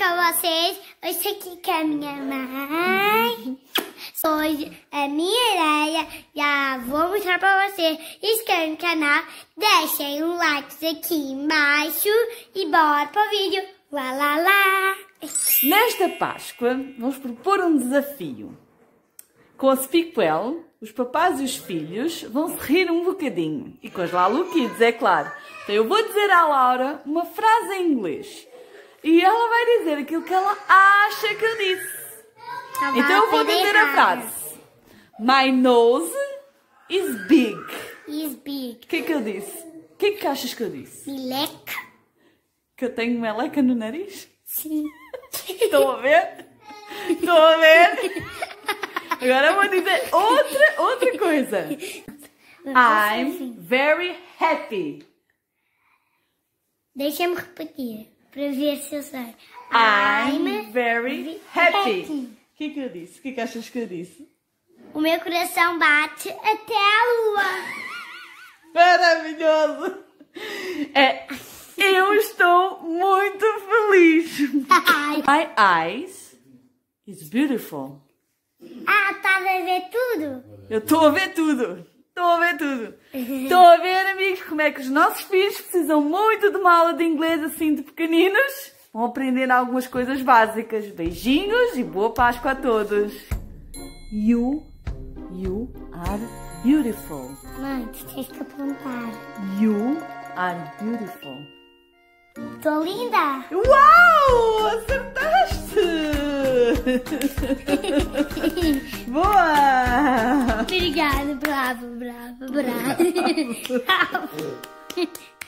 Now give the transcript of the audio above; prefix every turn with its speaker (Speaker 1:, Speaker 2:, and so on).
Speaker 1: com vocês? Hoje aqui com a minha mãe. Hoje é minha ideia. Já vou mostrar para vocês. Inscrevam no canal. Deixem um like aqui embaixo. E bora para o vídeo. Lá, lá, lá.
Speaker 2: Nesta Páscoa, vamos propor um desafio. Com a Speakwell, os papás e os filhos vão se rir um bocadinho. E com as Lalu Kids, é claro. Então eu vou dizer à Laura uma frase em inglês. E ela vai dizer aquilo que ela acha que eu disse.
Speaker 1: Tá
Speaker 2: Então eu vou dizer a frase. My nose is big.
Speaker 1: Is big.
Speaker 2: O que é que eu disse? O que é que achas que eu disse?
Speaker 1: Mileca.
Speaker 2: Que eu tenho meleca no nariz?
Speaker 1: Sim.
Speaker 2: Estão a ver? Estão a ver? Agora vou dizer outra, outra coisa. I'm very happy.
Speaker 1: Deixa-me repetir. Para ver se eu sei.
Speaker 2: I'm very happy.
Speaker 1: happy.
Speaker 2: O que é que eu disse? O que é que achas que eu disse?
Speaker 1: O meu coração bate até a lua.
Speaker 2: Maravilhoso! É, eu estou muito feliz. My eyes is beautiful.
Speaker 1: Ah, estás a ver tudo?
Speaker 2: Eu estou a ver tudo. Estou a ver tudo. Estou a ver, amigos, como é que os nossos filhos precisam muito de uma aula de inglês assim de pequeninos. Vão aprender algumas coisas básicas. Beijinhos e boa Páscoa a todos. You, you are beautiful.
Speaker 1: Mãe, tu tens que apontar.
Speaker 2: You are beautiful.
Speaker 1: Estou linda.
Speaker 2: Uau! Acertaste! Boa!
Speaker 1: Obrigada, bravo. Bravo.